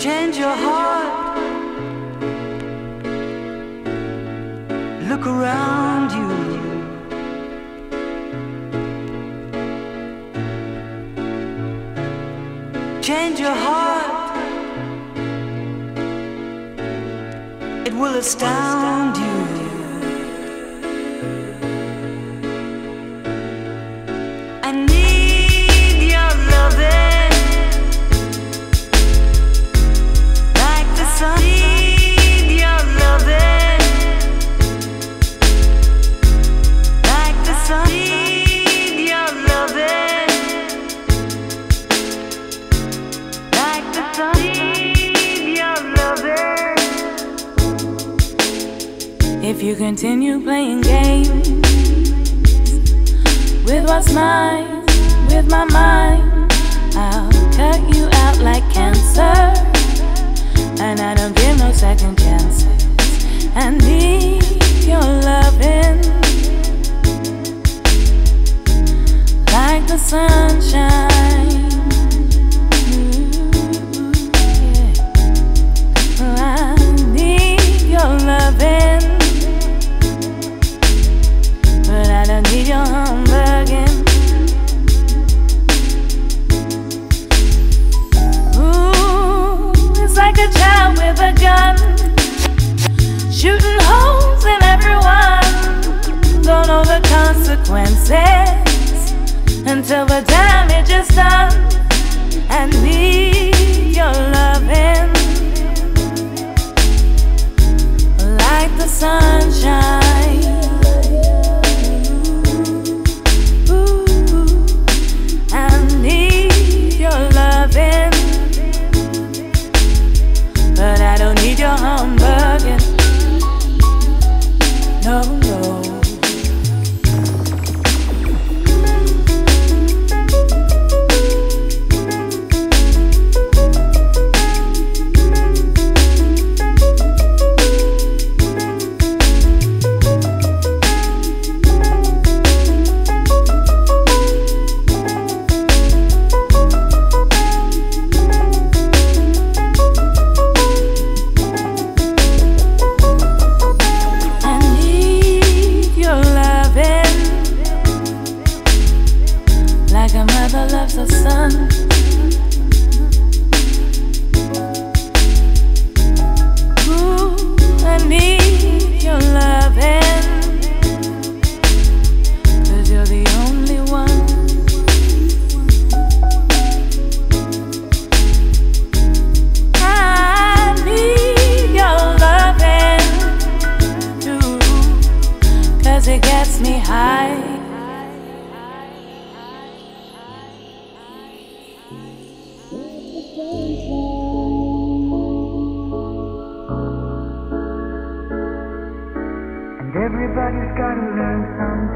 change your heart. Look around you. Change your heart. It will astound you. If you continue playing games with what's mine, with my mind, I'll cut you out like cancer. Consequences until the damage is done. I need your loving like the sunshine. Ooh, I need your loving, but I don't need your humbugging. No, no. Loves And everybody's gotta learn sometime.